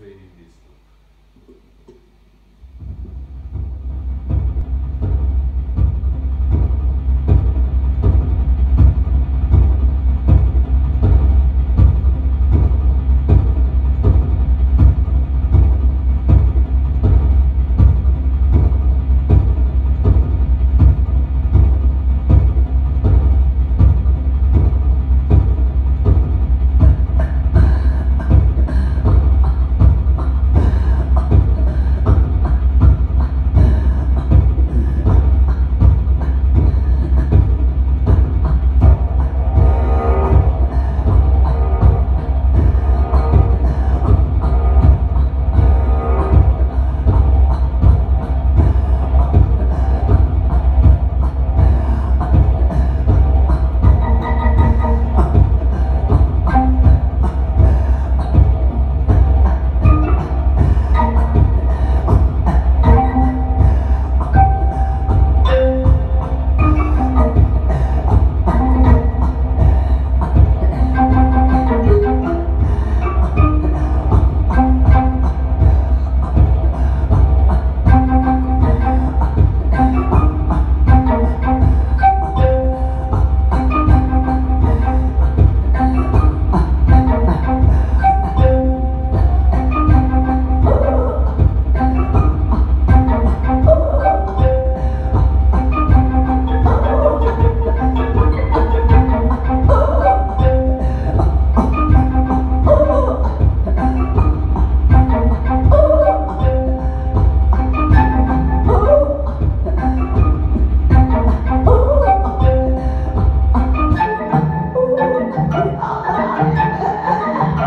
trading this oh, no.